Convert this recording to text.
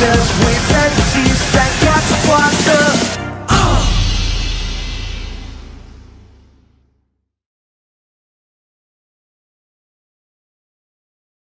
That's